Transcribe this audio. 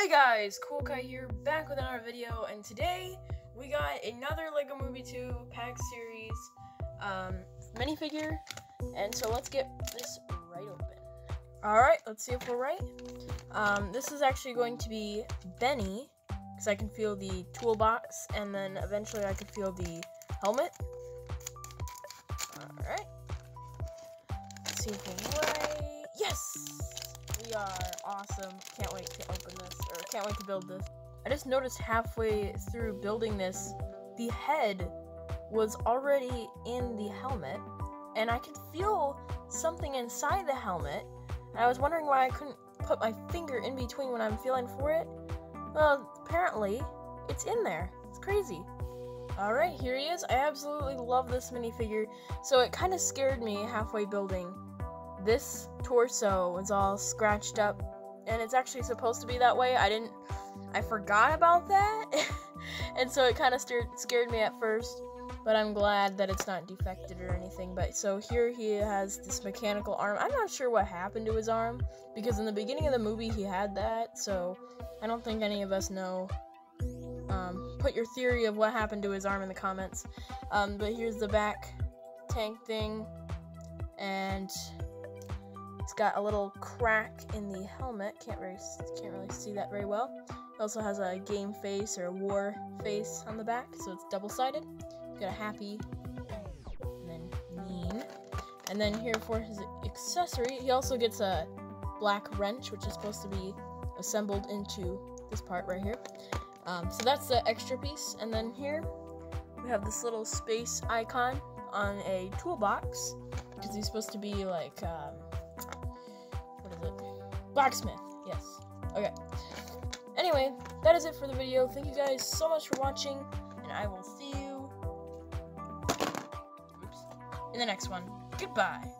Hey guys, Cool Ki here, back with another video, and today we got another LEGO Movie 2 pack series um, minifigure, and so let's get this right open. Alright, let's see if we're right. Um, this is actually going to be Benny, because I can feel the toolbox, and then eventually I can feel the helmet. Alright. Let's see if we're right. Yes! We are awesome. Can't wait to open this, or can't wait to build this. I just noticed halfway through building this, the head was already in the helmet, and I could feel something inside the helmet. And I was wondering why I couldn't put my finger in between when I'm feeling for it. Well, apparently, it's in there. It's crazy. Alright, here he is. I absolutely love this minifigure. So it kind of scared me halfway building. This torso is all scratched up, and it's actually supposed to be that way. I didn't, I forgot about that, and so it kind of scared me at first. But I'm glad that it's not defected or anything. But so here he has this mechanical arm. I'm not sure what happened to his arm because in the beginning of the movie he had that. So I don't think any of us know um, put your theory of what happened to his arm in the comments. Um, but here's the back tank thing, and it's got a little crack in the helmet. Can't really can't really see that very well. It also has a game face or a war face on the back, so it's double-sided. Got a happy, and then mean, and then here for his accessory, he also gets a black wrench, which is supposed to be assembled into this part right here. Um, so that's the extra piece. And then here we have this little space icon on a toolbox because he's supposed to be like, um, what is it? Blacksmith, yes. Okay. Anyway, that is it for the video. Thank you guys so much for watching, and I will see you oops, in the next one. Goodbye.